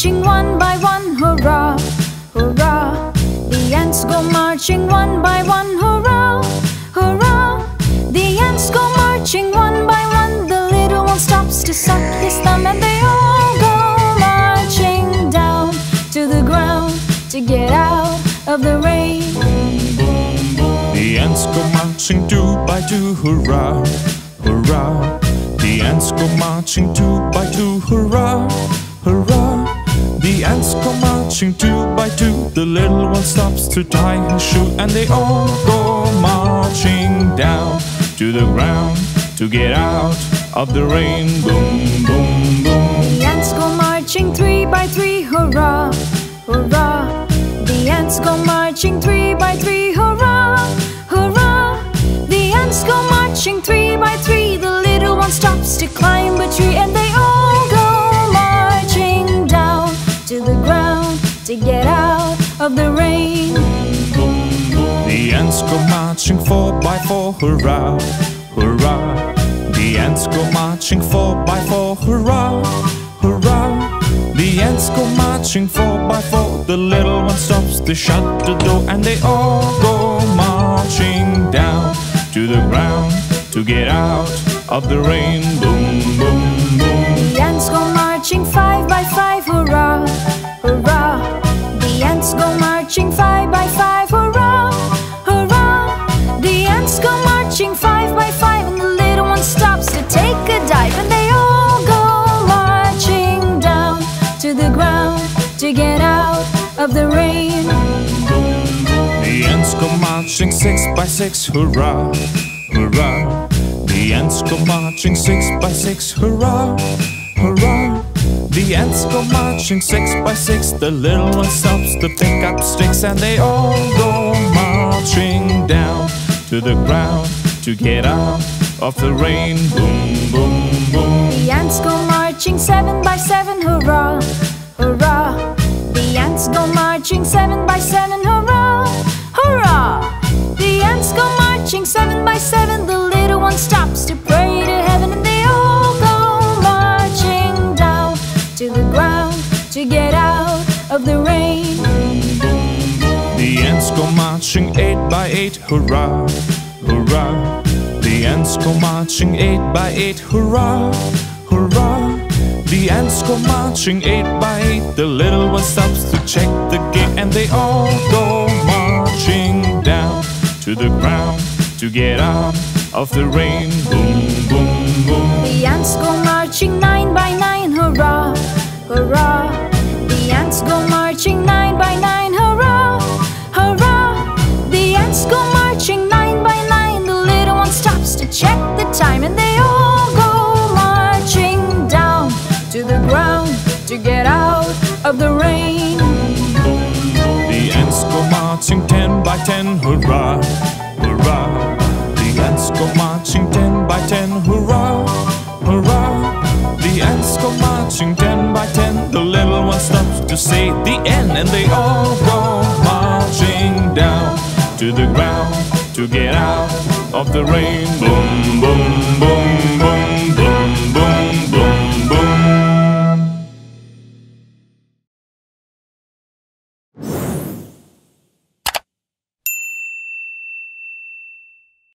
marching one by one, hurrah, hurrah. The ants go marching one by one, hurrah, hurrah. The ants go marching one by one. The little one stops to suck his thumb, and they all go marching down to the ground to get out of the rain. The ants go marching two by two, hurrah, hurrah. The ants go marching two by two, hurrah, hurrah. The ants go marching two by two. The little one stops to tie his shoe, and they all go marching down to the ground to get out of the rain. Boom, boom, boom. The ants go marching three by three, hurrah, hurrah. The ants go marching three by three, hurrah, hurrah. The ants go marching three by three. The little one stops to climb to get out of the rain. The ants go marching four by four, hurrah, hurrah. The ants go marching four by four, hurrah, hurrah. The ants go marching four by four. The little one stops they shut the door, and they all go marching down to the ground to get out of the rain. Boom, boom, boom. The ants go marching five by five, hurrah, hurrah. Get out of the rain. The ants go marching six by six, hurrah, hurrah. The ants go marching six by six, hurrah, hurrah. The ants go marching six by six. The little one stops to pick up sticks, and they all go marching down to the ground to get out of the rain. Boom, boom, boom. The ants go marching seven by seven, hurrah, hurrah. Ants go marching seven by seven, hurrah, hurrah. The ants go marching seven by seven. The little one stops to pray to heaven, and they all go marching down to the ground to get out of the rain. The ants go marching eight by eight, hurrah, hurrah. The ants go marching eight by eight, hurrah. The ants go marching eight by eight. The little one stops to check the gate, and they all go marching down to the ground to get out of the rain. Boom, boom, boom. The ants go marching nine by nine, hurrah, hurrah. The ants go marching nine by nine, hurrah, hurrah. The ants go marching nine by nine. The little one stops to check the time, and they of the rain. The ants go marching ten by ten, hurrah, hurrah. The ants go marching ten by ten, hurrah, hurrah. The ants go marching ten by ten. The little one stops to say the end, and they all go marching down to the ground to get out of the rain. Boom, boom,